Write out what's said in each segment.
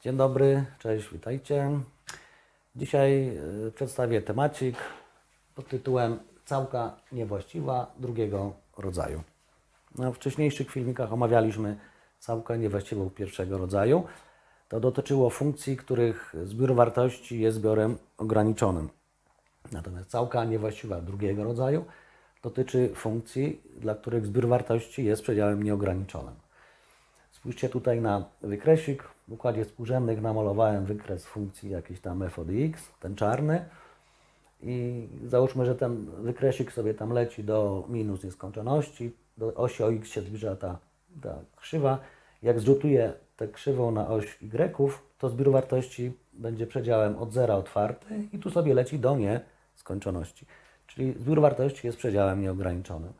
Dzień dobry, cześć, witajcie. Dzisiaj y, przedstawię temacik pod tytułem Całka niewłaściwa drugiego rodzaju. No, w wcześniejszych filmikach omawialiśmy całkę niewłaściwą pierwszego rodzaju. To dotyczyło funkcji, których zbiór wartości jest zbiorem ograniczonym. Natomiast całka niewłaściwa drugiego rodzaju dotyczy funkcji, dla których zbiór wartości jest przedziałem nieograniczonym. Spójrzcie tutaj na wykresik. W układzie współrzędnych namalowałem wykres funkcji jakiejś tam f od x, ten czarny. I załóżmy, że ten wykresik sobie tam leci do minus nieskończoności. Do osi o x się zbliża ta, ta krzywa. Jak zrzutuję tę krzywą na oś y, to zbiór wartości będzie przedziałem od zera otwarty i tu sobie leci do nieskończoności. Czyli zbiór wartości jest przedziałem nieograniczonym.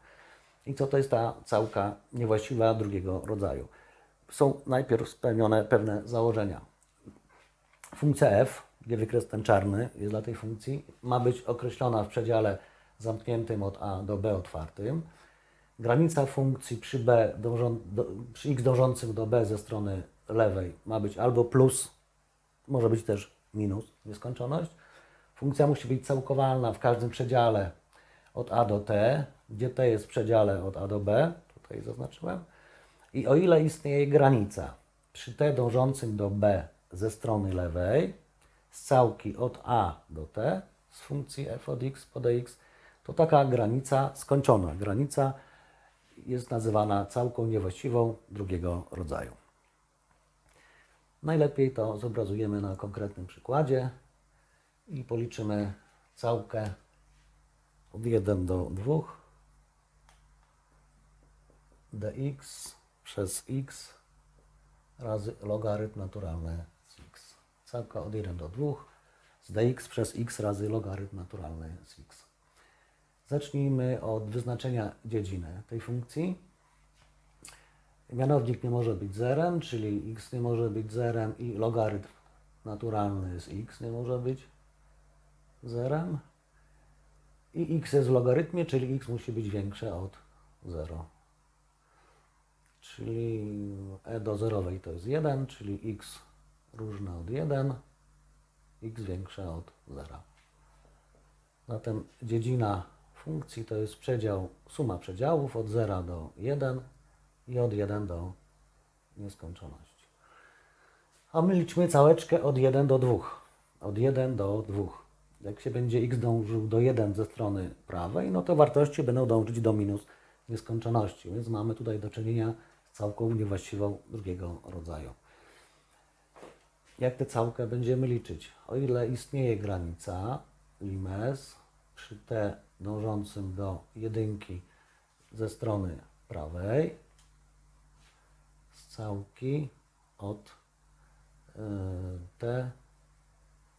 I co to jest ta całka niewłaściwa drugiego rodzaju? Są najpierw spełnione pewne założenia. Funkcja f, gdzie wykres ten czarny jest dla tej funkcji, ma być określona w przedziale zamkniętym od a do b otwartym. Granica funkcji przy, b dążą, do, przy x dążącym do b ze strony lewej ma być albo plus, może być też minus, nieskończoność. Funkcja musi być całkowalna w każdym przedziale od a do t, gdzie t jest w przedziale od a do b, tutaj zaznaczyłem. I o ile istnieje granica przy t dążącym do b ze strony lewej, z całki od a do t, z funkcji f od x po dx, to taka granica skończona, granica jest nazywana całką niewłaściwą drugiego rodzaju. Najlepiej to zobrazujemy na konkretnym przykładzie i policzymy całkę od 1 do 2 dx przez x razy logarytm naturalny z x. Całka od 1 do 2 z dx przez x razy logarytm naturalny z x. Zacznijmy od wyznaczenia dziedziny tej funkcji. Mianownik nie może być zerem, czyli x nie może być zerem i logarytm naturalny z x nie może być zerem. I x jest w logarytmie, czyli x musi być większe od 0 czyli e do zerowej to jest 1, czyli x różne od 1, x większe od 0. Zatem dziedzina funkcji to jest przedział, suma przedziałów od 0 do 1 i od 1 do nieskończoności. A my liczmy całeczkę od 1 do 2. Od 1 do 2. Jak się będzie x dążył do 1 ze strony prawej, no to wartości będą dążyć do minus nieskończoności. Więc mamy tutaj do czynienia całką niewłaściwą drugiego rodzaju. Jak tę całkę będziemy liczyć? O ile istnieje granica limes przy t dążącym do jedynki ze strony prawej z całki od y, t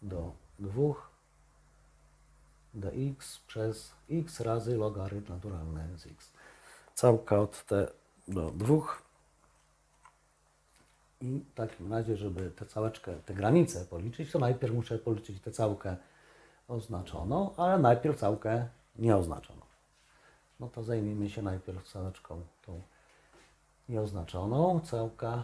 do 2 dx przez x razy logarytm naturalny z x. Całka od t do 2 i w takim razie, żeby tę całeczkę, tę granicę policzyć, to najpierw muszę policzyć tę całkę oznaczoną, ale najpierw całkę nieoznaczoną. No to zajmijmy się najpierw całeczką tą nieoznaczoną. Całka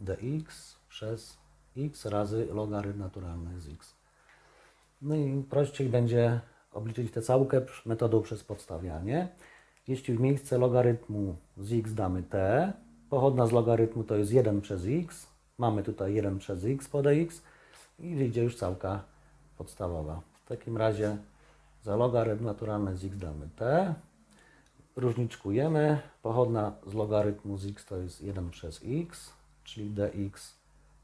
dx przez x razy logarytm naturalny z x. No i prościej będzie obliczyć tę całkę metodą przez podstawianie. Jeśli w miejsce logarytmu z x damy t, Pochodna z logarytmu to jest 1 przez x. Mamy tutaj 1 przez x po dx i wyjdzie już całka podstawowa. W takim razie za logarytm naturalny z x damy t. Różniczkujemy. Pochodna z logarytmu z x to jest 1 przez x, czyli dx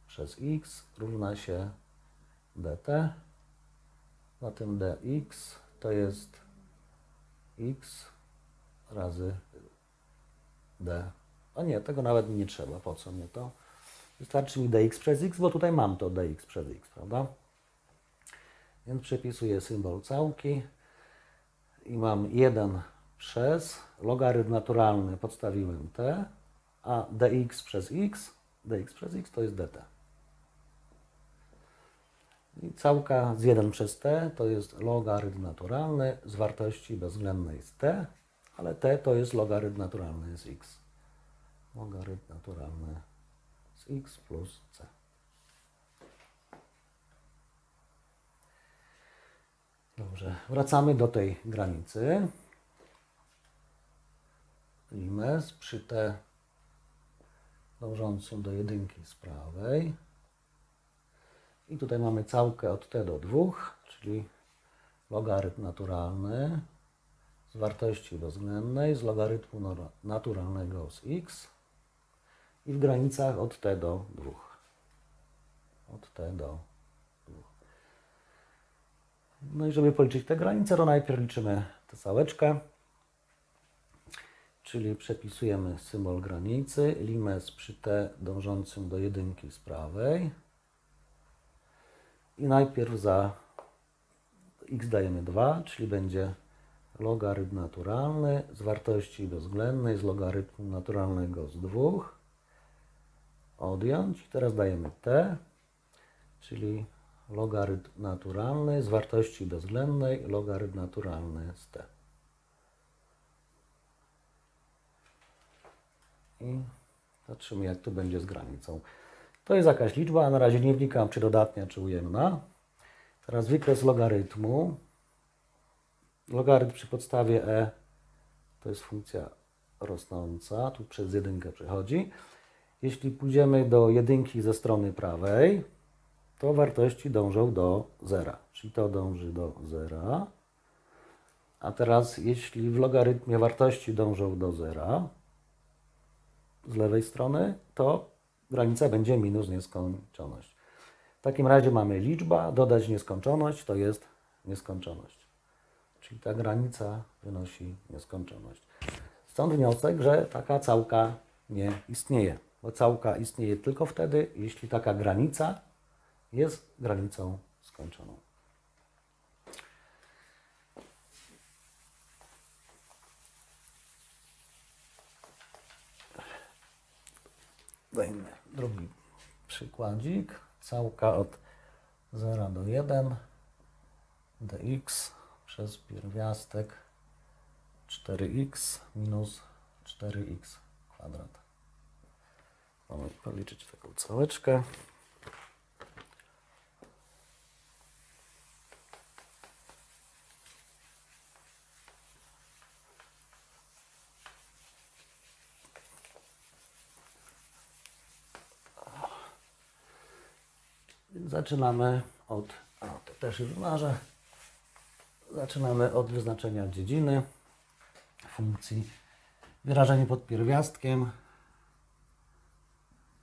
przez x równa się dt. Zatem dx to jest x razy d a nie, tego nawet nie trzeba. Po co mnie to? Wystarczy mi dx przez x, bo tutaj mam to dx przez x, prawda? Więc przepisuję symbol całki i mam 1 przez logarytm naturalny podstawiłem t, a dx przez x, dx przez x to jest dt. I całka z 1 przez t to jest logarytm naturalny z wartości bezwzględnej z t, ale t to jest logarytm naturalny z x logarytm naturalny z x plus c. Dobrze, wracamy do tej granicy. Limes przy t dążącym do jedynki z prawej. I tutaj mamy całkę od t do 2, czyli logarytm naturalny z wartości bezwzględnej z logarytmu naturalnego z x i w granicach od t do 2. Od t do 2. No i żeby policzyć te granice, to najpierw liczymy tę całeczkę, czyli przepisujemy symbol granicy, limes przy t dążącym do jedynki z prawej i najpierw za x dajemy 2, czyli będzie logarytm naturalny z wartości bezwzględnej z logarytmu naturalnego z 2 odjąć. Teraz dajemy t, czyli logarytm naturalny z wartości bezwzględnej logarytm naturalny z t. I patrzymy jak to będzie z granicą. To jest jakaś liczba, na razie nie wnikam czy dodatnia, czy ujemna. Teraz wykres logarytmu. Logarytm przy podstawie e to jest funkcja rosnąca, tu przez jedynkę przechodzi. Jeśli pójdziemy do jedynki ze strony prawej, to wartości dążą do zera, czyli to dąży do zera. A teraz jeśli w logarytmie wartości dążą do zera z lewej strony, to granica będzie minus nieskończoność. W takim razie mamy liczba, dodać nieskończoność, to jest nieskończoność. Czyli ta granica wynosi nieskończoność. Stąd wniosek, że taka całka nie istnieje. Bo całka istnieje tylko wtedy, jeśli taka granica jest granicą skończoną. Dajmy drugi przykładzik. Całka od 0 do 1 dx przez pierwiastek 4x minus 4x kwadrat. Mamy policzyć taką całeczkę. Zaczynamy od, a to też już marzę, zaczynamy od wyznaczenia dziedziny funkcji. Wyrażenie pod pierwiastkiem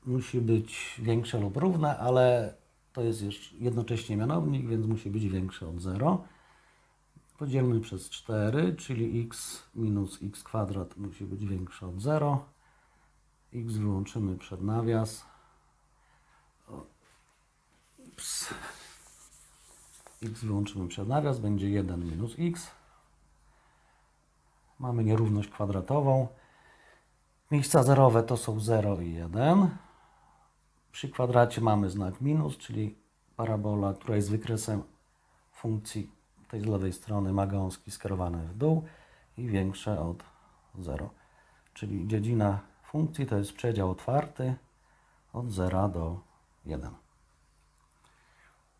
musi być większe lub równe, ale to jest już jednocześnie mianownik, więc musi być większe od 0. Podzielmy przez 4, czyli x minus x kwadrat musi być większe od 0. x wyłączymy przed nawias. Ups. x wyłączymy przed nawias, będzie 1 minus x. Mamy nierówność kwadratową. Miejsca zerowe to są 0 i 1. Przy kwadracie mamy znak minus, czyli parabola, która jest wykresem funkcji tej z lewej strony ma gąski skierowane w dół i większe od 0. Czyli dziedzina funkcji to jest przedział otwarty od 0 do 1.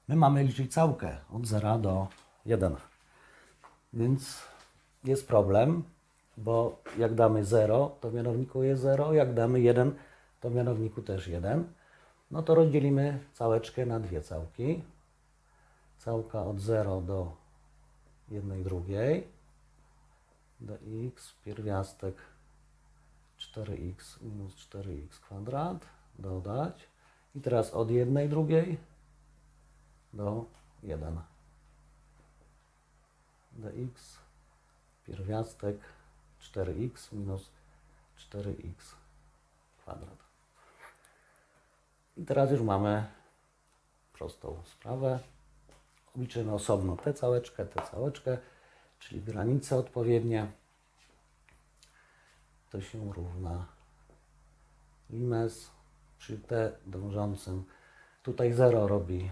My mamy liczyć całkę od 0 do 1. Więc jest problem, bo jak damy 0, to w mianowniku jest 0, jak damy 1, to w mianowniku też 1. No to rozdzielimy całeczkę na dwie całki. Całka od 0 do 1 drugiej. dx pierwiastek 4x minus 4x kwadrat dodać. I teraz od 1 drugiej do 1 dx pierwiastek 4x minus 4x kwadrat. I teraz już mamy prostą sprawę. Obliczymy osobno tę całeczkę, tę całeczkę, czyli granice odpowiednie. To się równa limes przy t dążącym. Tutaj 0 robi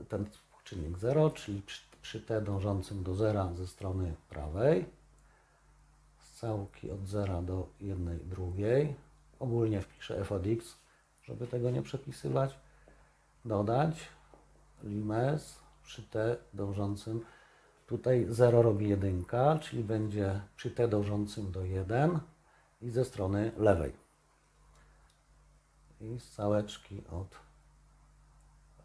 y, ten współczynnik 0, czyli przy, przy t dążącym do 0 ze strony prawej. Z całki od 0 do 1 drugiej. Ogólnie wpiszę f od x, żeby tego nie przepisywać. Dodać limes przy t dążącym. Tutaj 0 robi 1, czyli będzie przy t dążącym do 1 i ze strony lewej. I z całeczki od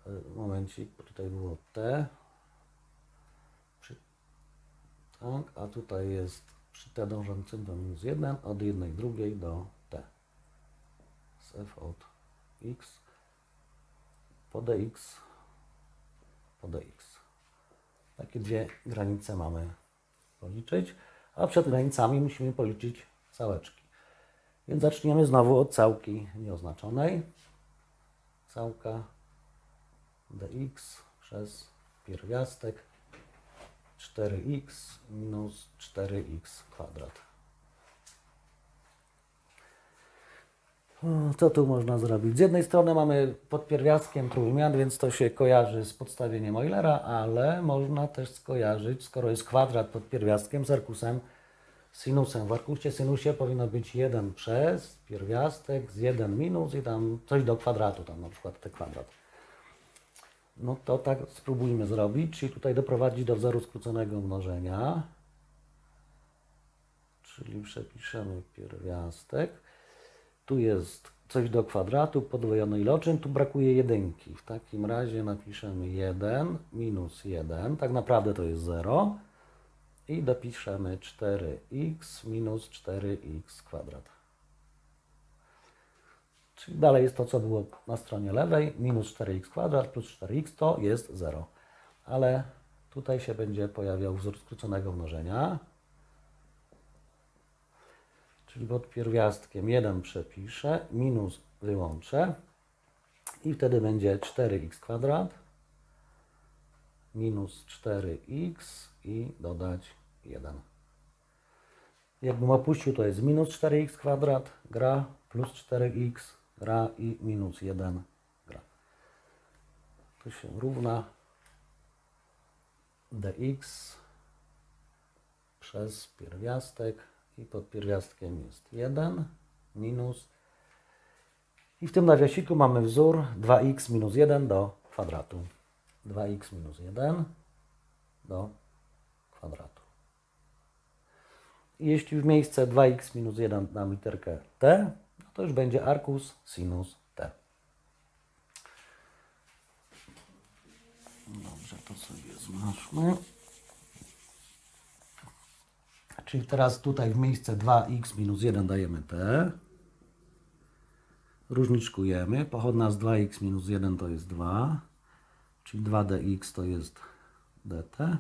y, momencik, tutaj było t, przy, tak, a tutaj jest przy t dążącym do minus 1, od jednej drugiej do t. Z f od x po dx po dx. Takie dwie granice mamy policzyć, a przed granicami musimy policzyć całeczki. Więc zaczniemy znowu od całki nieoznaczonej. Całka dx przez pierwiastek 4x minus 4x kwadrat. Co tu można zrobić? Z jednej strony mamy pod pierwiastkiem trójmian, więc to się kojarzy z podstawieniem Eulera, ale można też skojarzyć, skoro jest kwadrat pod pierwiastkiem, z arkusem sinusem. W arkusie sinusie powinno być 1 przez pierwiastek z 1 minus i tam coś do kwadratu, tam na przykład t kwadrat. No to tak spróbujmy zrobić, czyli tutaj doprowadzić do wzoru skróconego mnożenia. Czyli przepiszemy pierwiastek. Tu jest coś do kwadratu, podwojony iloczyn, tu brakuje jedynki. W takim razie napiszemy 1 minus 1, tak naprawdę to jest 0. I dopiszemy 4x minus 4x kwadrat. Czyli dalej jest to, co było na stronie lewej, minus 4x kwadrat plus 4x to jest 0. Ale tutaj się będzie pojawiał wzór skróconego mnożenia. Czyli pod pierwiastkiem 1 przepiszę, minus wyłączę i wtedy będzie 4x kwadrat minus 4x i dodać 1. Jakbym opuścił, to jest minus 4x kwadrat, gra, plus 4x, gra i minus 1 gra. To się równa dx przez pierwiastek i pod pierwiastkiem jest 1 minus i w tym nawiasiku mamy wzór 2x minus 1 do kwadratu. 2x minus 1 do kwadratu. I jeśli w miejsce 2x minus 1 dam literkę t, no to już będzie arcus sinus t. Dobrze, to sobie zmaszmy. Czyli teraz tutaj w miejsce 2x minus 1 dajemy t. Różniczkujemy. Pochodna z 2x minus 1 to jest 2. Czyli 2dx to jest dt.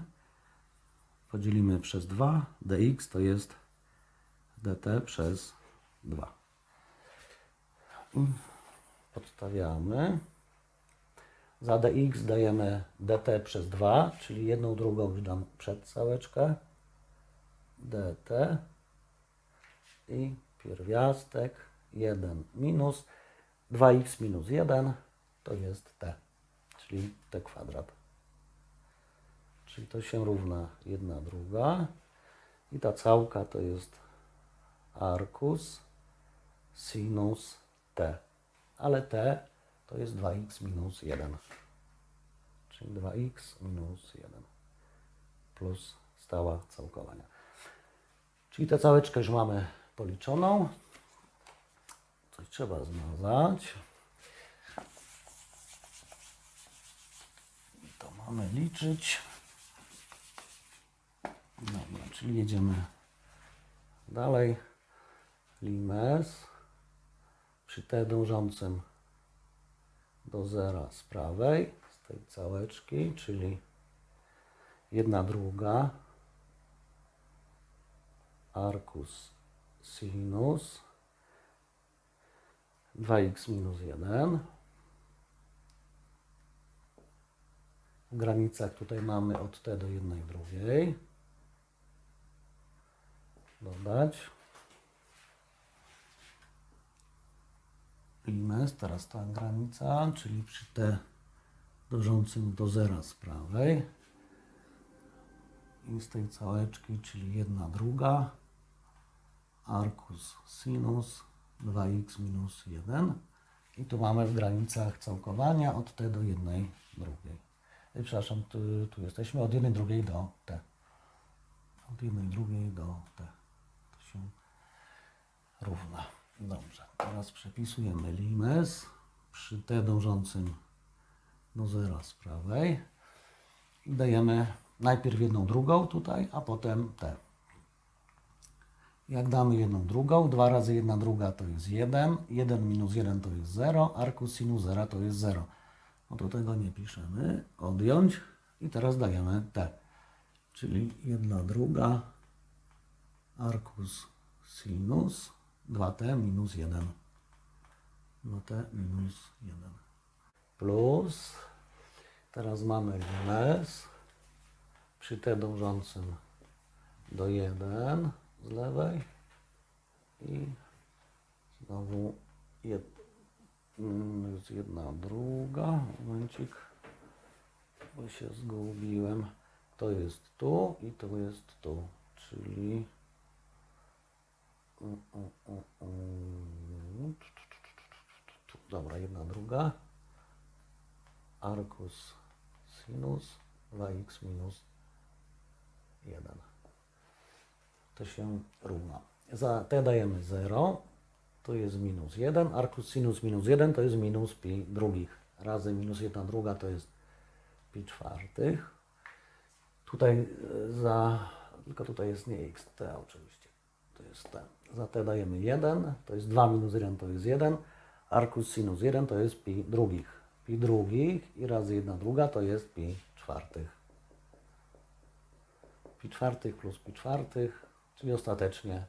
Podzielimy przez 2. dx to jest dt przez 2. Podstawiamy. Za dx dajemy dt przez 2, czyli jedną drugą już dam przed całeczkę. Dt i pierwiastek 1 minus 2x minus 1 to jest t, czyli t kwadrat. Czyli to się równa 1 druga i ta całka to jest arcus sinus t, ale t to jest 2x minus 1, czyli 2x minus 1 plus stała całkowania. Czyli tę całeczkę już mamy policzoną. Coś trzeba zmazać. To mamy liczyć. Dobra, czyli jedziemy dalej. Limes przy t dążącym do zera z prawej, z tej całeczki, czyli jedna druga arcus sinus 2x minus 1. W granicach tutaj mamy od t do jednej drugiej. Dodać. Limes, teraz ta granica, czyli przy t dążącym do zera z prawej. I z tej całeczki, czyli jedna druga arcus sinus 2x minus 1 I tu mamy w granicach całkowania od t do jednej drugiej. Przepraszam, tu, tu jesteśmy od jednej drugiej do t. Od jednej drugiej do t. To się równa. Dobrze. Teraz przepisujemy limes przy t dążącym do zera z prawej. Dajemy najpierw jedną drugą tutaj, a potem t. Jak damy jedną drugą, 2 razy jedna druga to jest 1, 1 minus 1 to jest 0, arkus sinus 0 to jest 0. No to tego nie piszemy, odjąć i teraz dajemy t. Czyli 1 druga arkus sinus 2t minus 1. 2t minus 1. Plus, teraz mamy limes przy t dążącym do 1 z lewej i znowu jed, mm, jest jedna druga, momencik, bo się zgubiłem, to jest tu i to jest tu, czyli dobra, jedna druga, arcus sinus 2x minus 1 to się równa. Za t dajemy 0, to jest minus 1, arcus sinus minus 1 to jest minus pi drugich, razy minus 1 druga to jest pi czwartych. Tutaj e, za, tylko tutaj jest nie x, t oczywiście, to jest t. Za t dajemy 1, to jest 2 minus 1 to jest 1, arcus sinus 1 to jest pi drugich. Pi drugich i razy 1 druga to jest pi czwartych. Pi czwartych plus pi czwartych czyli ostatecznie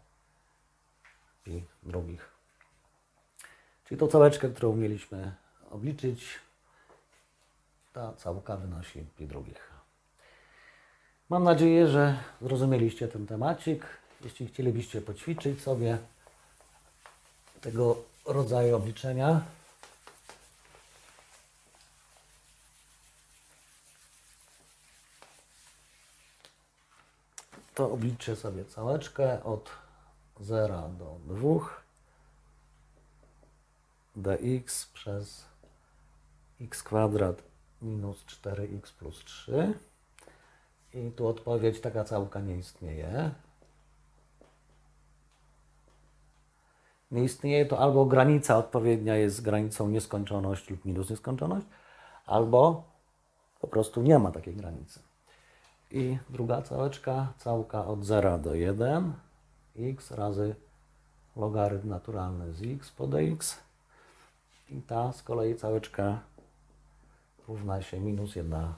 pi drugich. Czyli tą całeczkę, którą mieliśmy obliczyć, ta całka wynosi pi drugich. Mam nadzieję, że zrozumieliście ten temacik. Jeśli chcielibyście poćwiczyć sobie tego rodzaju obliczenia, to obliczę sobie całeczkę od 0 do 2 dx przez x kwadrat minus 4x plus 3 i tu odpowiedź taka całka nie istnieje. Nie istnieje to albo granica odpowiednia jest granicą nieskończoność lub minus nieskończoność, albo po prostu nie ma takiej granicy. I druga całeczka, całka od 0 do 1, x razy logarytm naturalny z x po dx. I ta z kolei całeczka równa się minus 1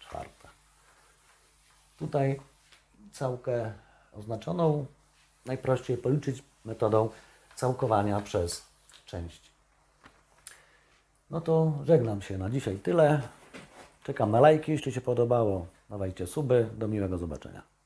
czwarta. Tutaj całkę oznaczoną najprościej policzyć metodą całkowania przez części. No to żegnam się na dzisiaj tyle. Czekam na lajki, jeśli się podobało. Dawajcie suby. Do miłego zobaczenia.